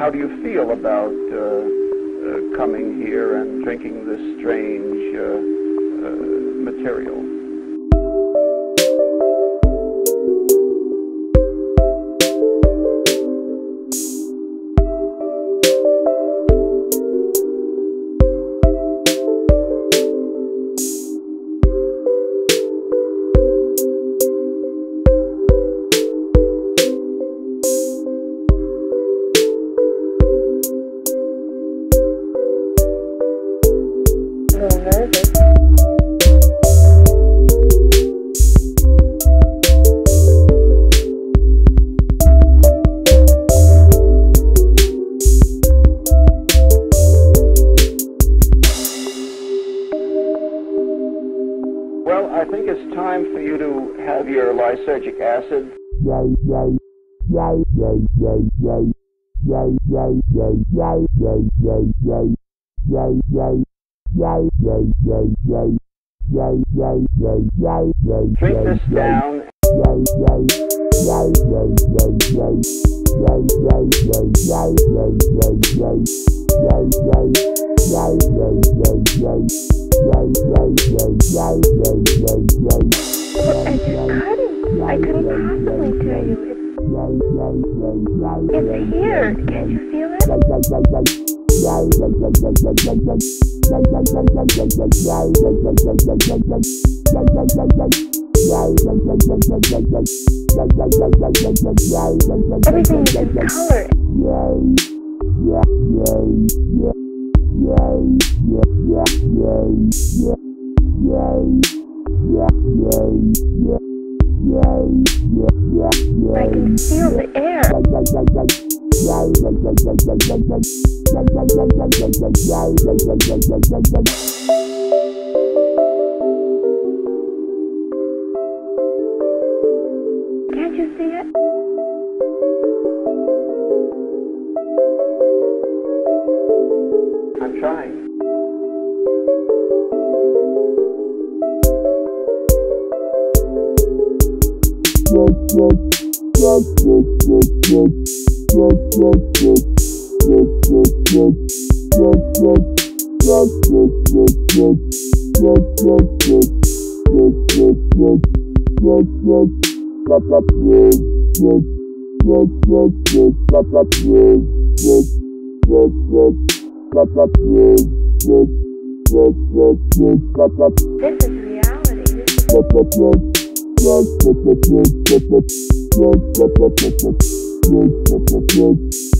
how do you feel about uh, uh, coming here and drinking this strange uh, material? Well, I think it's time for you to have your lysergic acid. Drink this down. I couldn't. I couldn't possibly tell you. It's, it's here. Can't you feel it? Everything is in color. I can feel the air. Can't you see it? I'm trying. This is reality. This is I've never seen such infinite beauty in my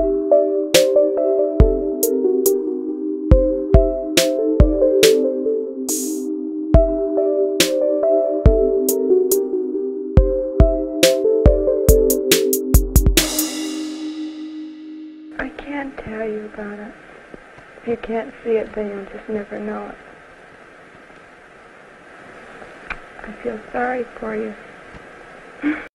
I can't tell you about it. If you can't see it, then you'll just never know it. I feel sorry for you.